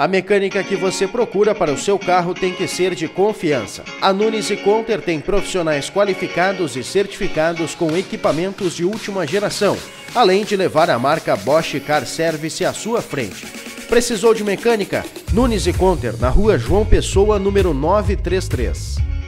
A mecânica que você procura para o seu carro tem que ser de confiança. A Nunes e Conter tem profissionais qualificados e certificados com equipamentos de última geração, além de levar a marca Bosch Car Service à sua frente. Precisou de mecânica? Nunes e Conter, na rua João Pessoa, número 933.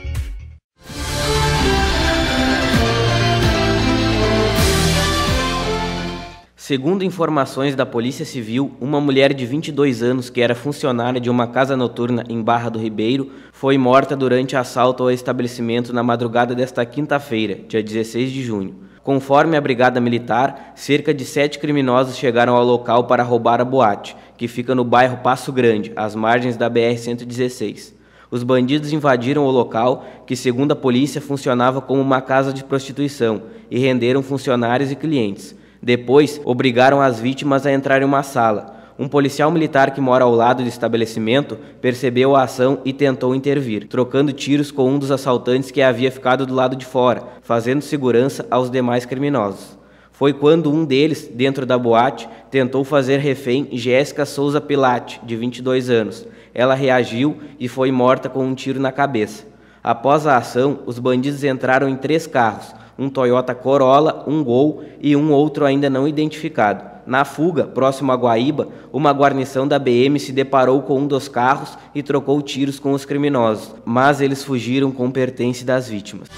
Segundo informações da Polícia Civil, uma mulher de 22 anos que era funcionária de uma casa noturna em Barra do Ribeiro foi morta durante assalto ao estabelecimento na madrugada desta quinta-feira, dia 16 de junho. Conforme a Brigada Militar, cerca de sete criminosos chegaram ao local para roubar a boate, que fica no bairro Passo Grande, às margens da BR-116. Os bandidos invadiram o local, que, segundo a polícia, funcionava como uma casa de prostituição, e renderam funcionários e clientes. Depois, obrigaram as vítimas a entrar em uma sala. Um policial militar que mora ao lado do estabelecimento percebeu a ação e tentou intervir, trocando tiros com um dos assaltantes que havia ficado do lado de fora, fazendo segurança aos demais criminosos. Foi quando um deles, dentro da boate, tentou fazer refém Jéssica Souza Pilate, de 22 anos. Ela reagiu e foi morta com um tiro na cabeça. Após a ação, os bandidos entraram em três carros, um Toyota Corolla, um Gol e um outro ainda não identificado. Na fuga, próximo a Guaíba, uma guarnição da BM se deparou com um dos carros e trocou tiros com os criminosos, mas eles fugiram com pertence das vítimas.